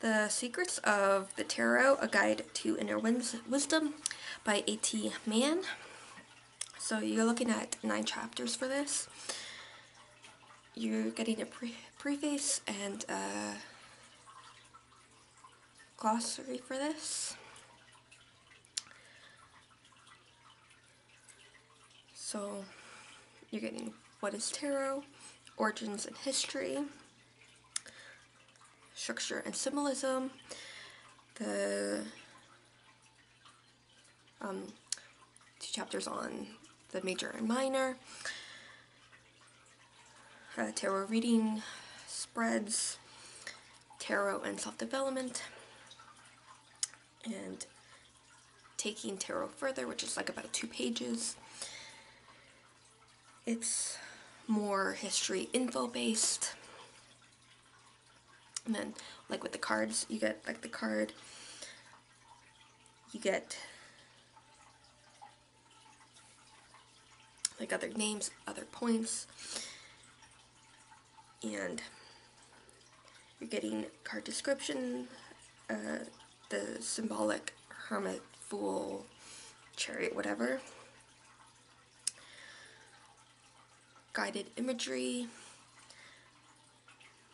The Secrets of the Tarot, A Guide to Inner Wisdom by A.T. Mann. So you're looking at nine chapters for this. You're getting a pre preface and a glossary for this. So you're getting what is tarot, origins and history, structure and symbolism, the um, two chapters on the major and minor, uh, tarot reading, spreads, tarot and self-development, and taking tarot further, which is like about two pages. It's more history info based. And then, like with the cards, you get like the card, you get like other names, other points, and you're getting card description, uh, the symbolic hermit, fool, chariot, whatever. Guided imagery,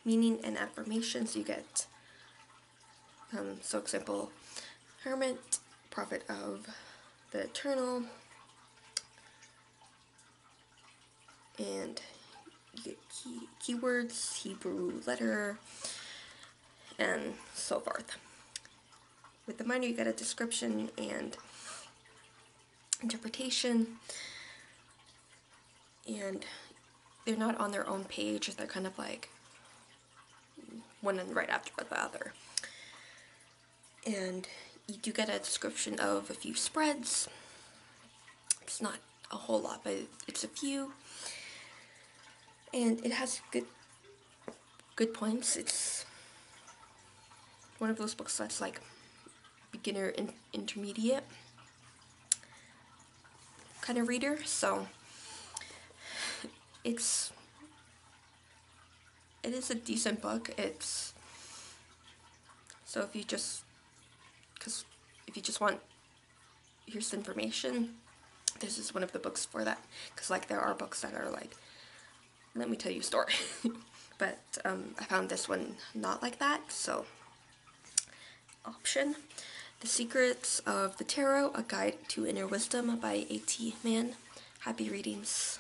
meaning and affirmations you get. Um, so example, hermit, prophet of the eternal, and key, keywords, Hebrew letter, and so forth. With the minor, you get a description and interpretation, and they're not on their own page, they're kind of like one and right after the other. And you do get a description of a few spreads. It's not a whole lot, but it's a few. And it has good good points. It's one of those books that's like beginner in intermediate kind of reader, so it's it is a decent book. It's so if you just because if you just want here's the information, this is one of the books for that. Because like there are books that are like, let me tell you a story. but um, I found this one not like that, so option. The Secrets of the Tarot, A Guide to Inner Wisdom by A.T. Mann. Happy readings.